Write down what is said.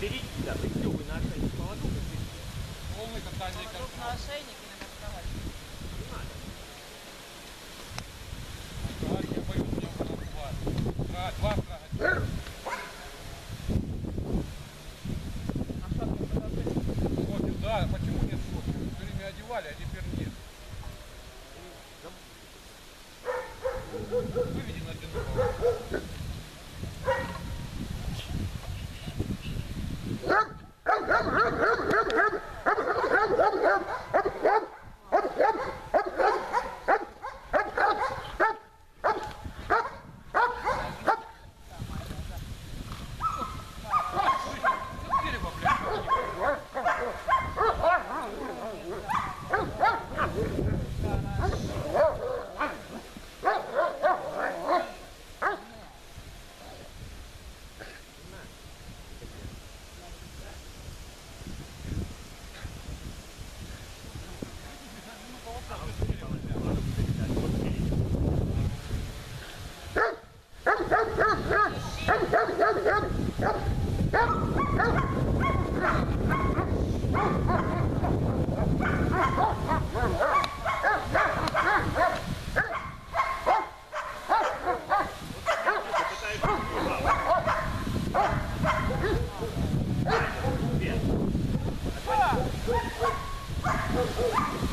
Берите сюда, пристегивай на ошейник. Молоток и пристегивай. Полный катание Молоток на ошейник или на кровать? Не надо. На кровать я боюсь, мне уже убивают. Кровать, два кровать. А шапка подожди. Вот, да, почему нет шутки? Все время одевали, а теперь нет. Выведи Oh,